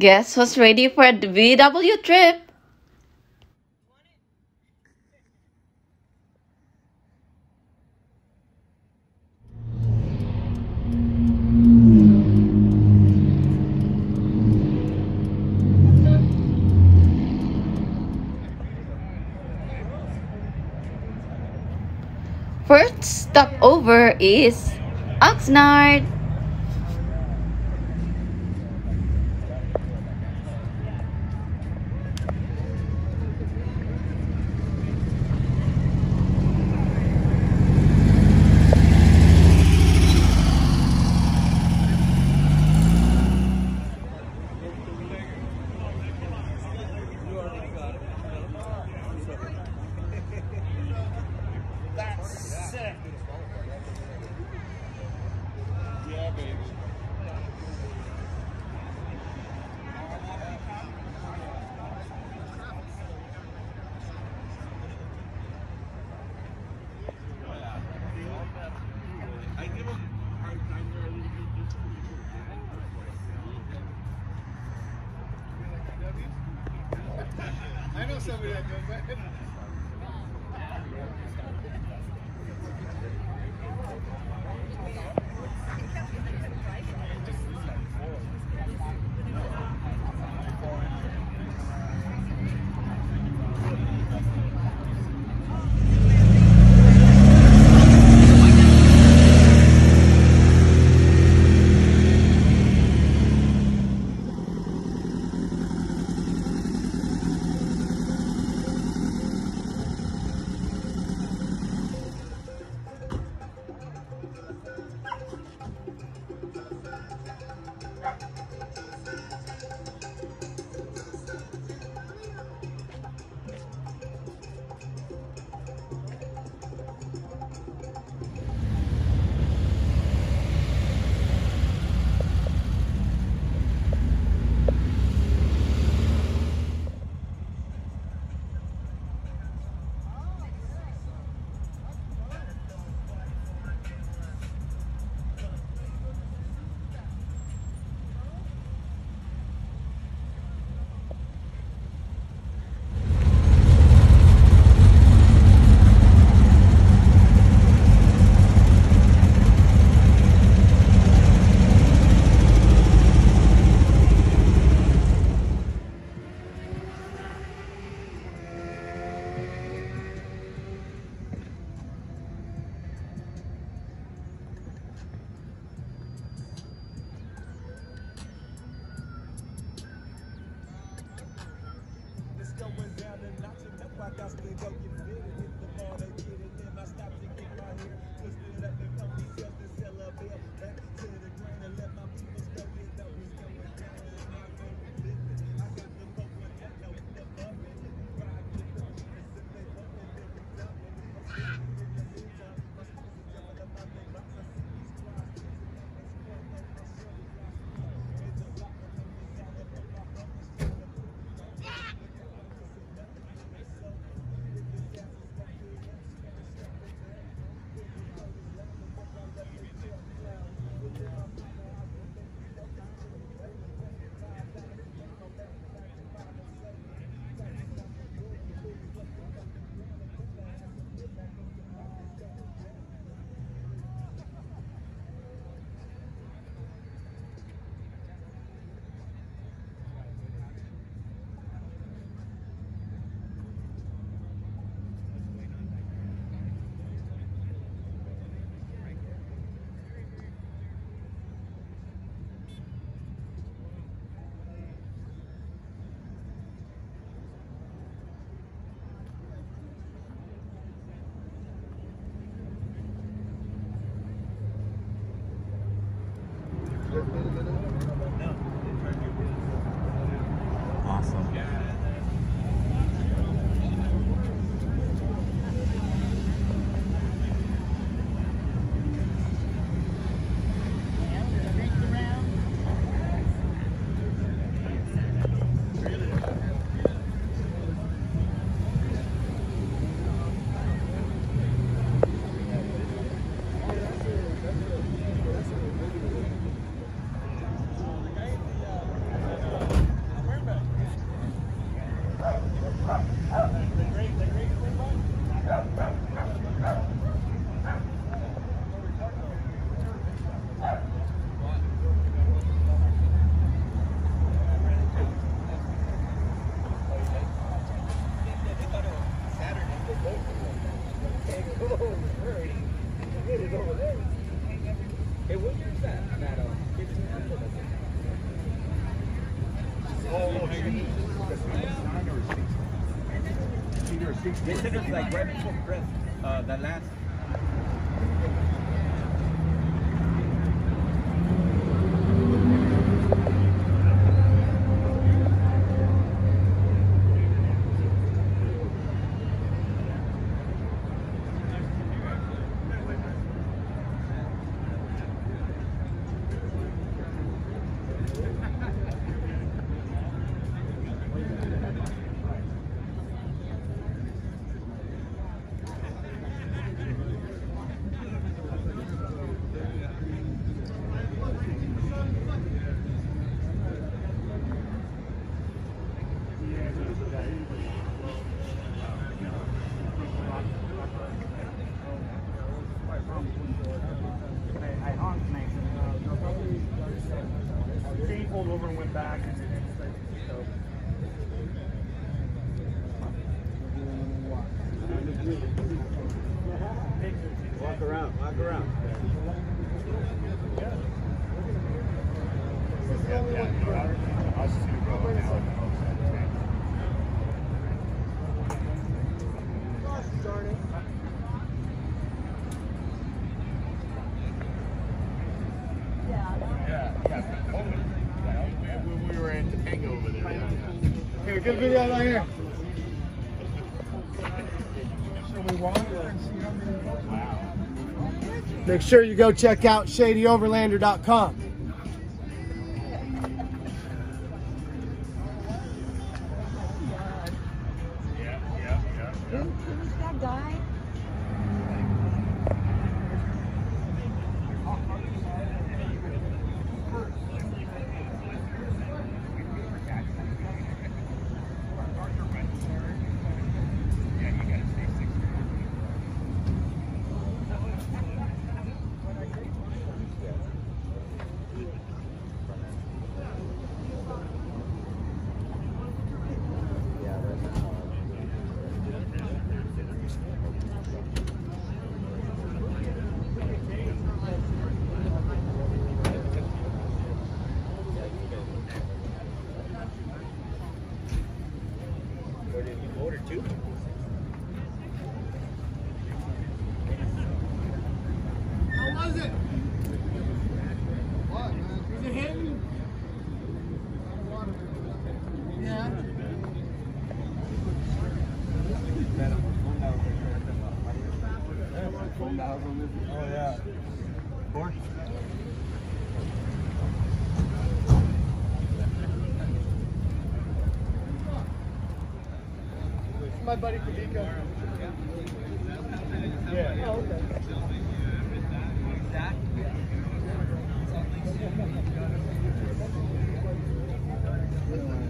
Guess who's ready for a VW trip? First stopover is Oxnard. They said it was like right before press, uh, the last video right here. Make sure you go check out shadyoverlander.com. my buddy Kavika. Yeah. Oh, okay. Yeah.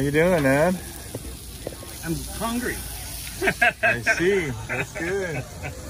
How you doing, Ed? I'm hungry. I see. That's good.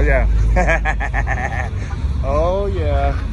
Oh yeah. oh yeah.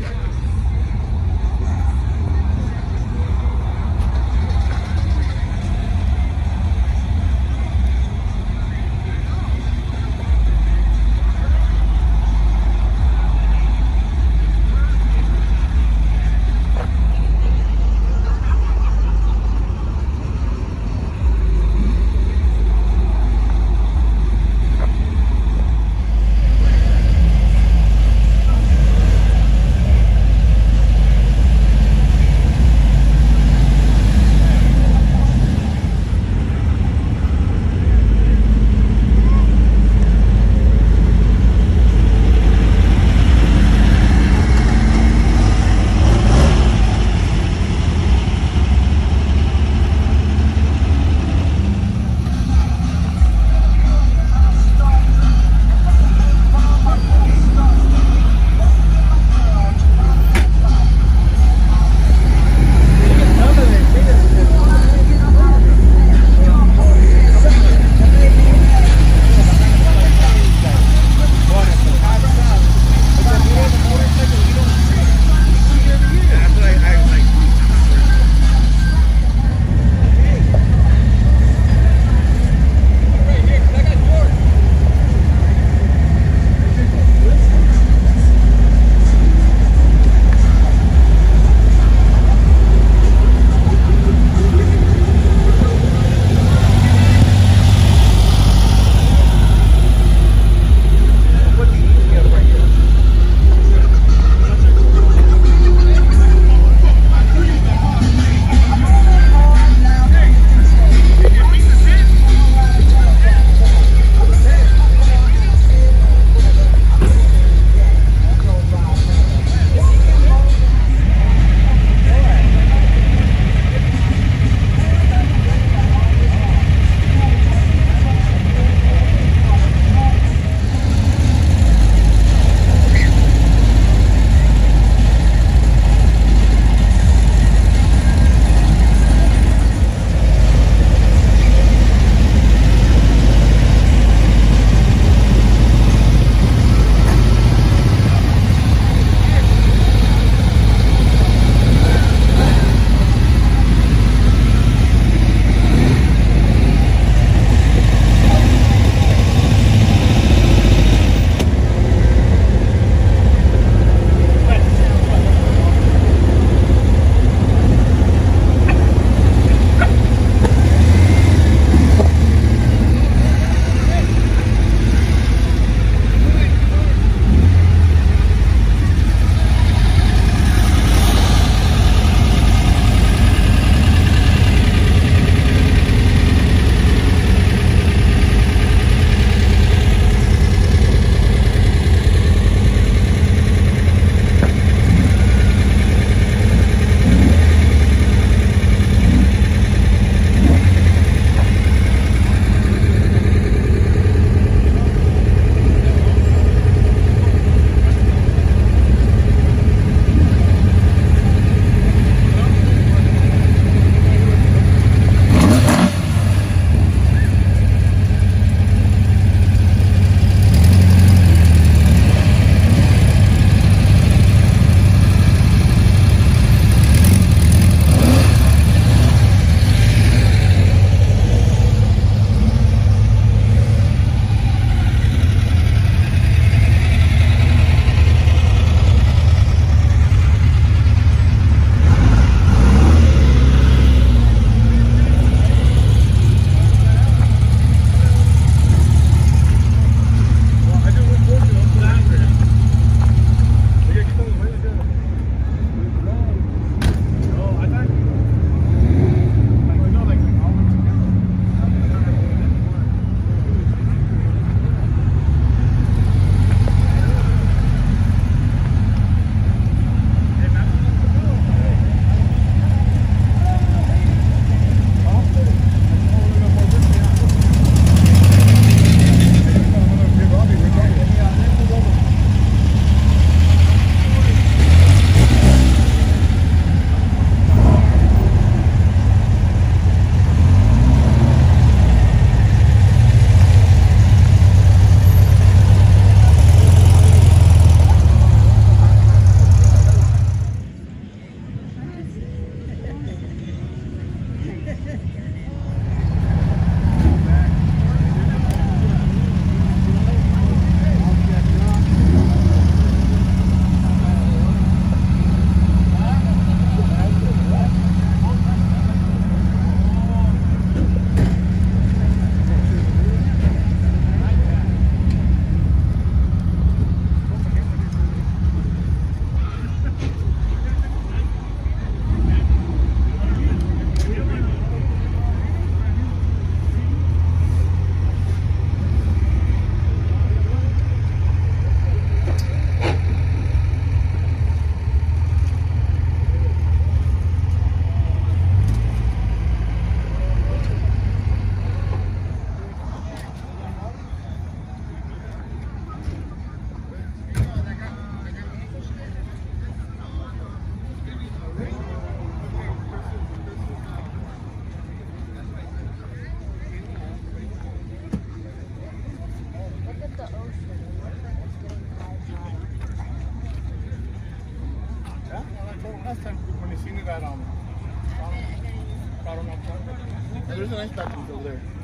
There's a nice bathroom over there.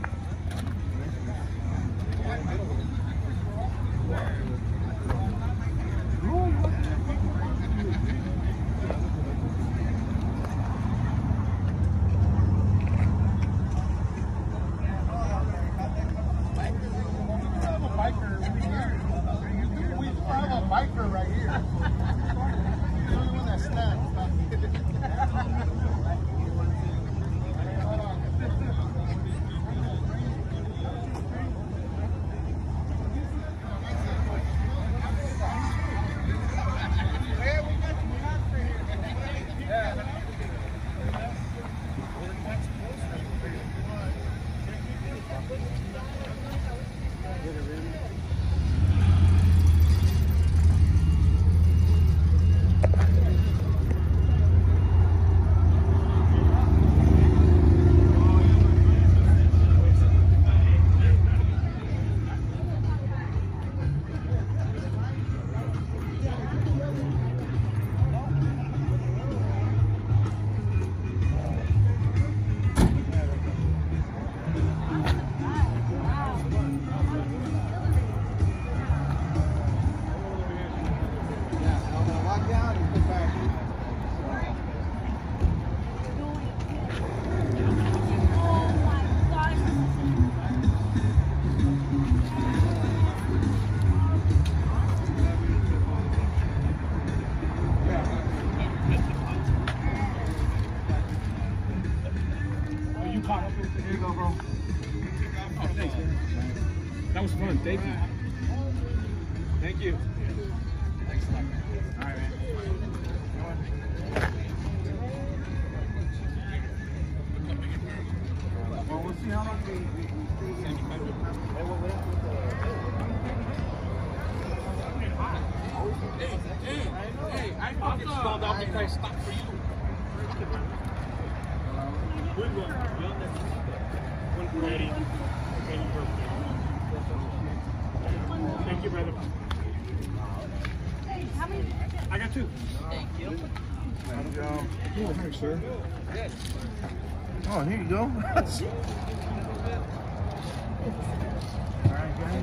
Oh, here you go.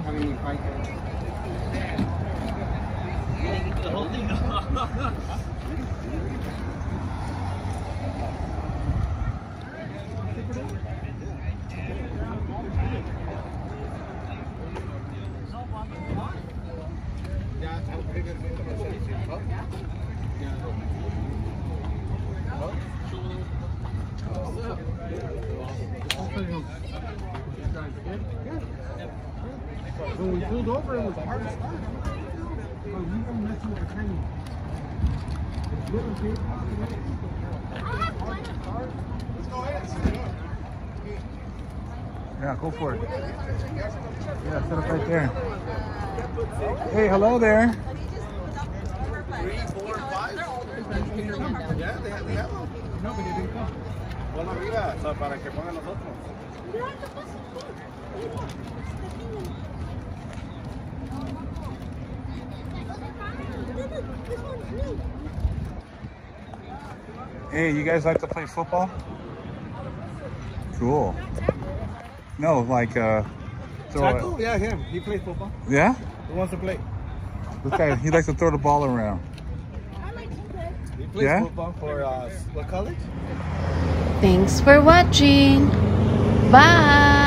How many Yeah, go for it. Yeah, set up right there. Hey, hello there. Yeah, they have, Hey, you guys like to play football? Cool. No, like uh, throw it. Yeah, him. He plays football. Yeah? He wants to play. This guy, he likes to throw the ball around. I like to play. He plays Yeah? football for uh, what college? Thanks for watching. Bye.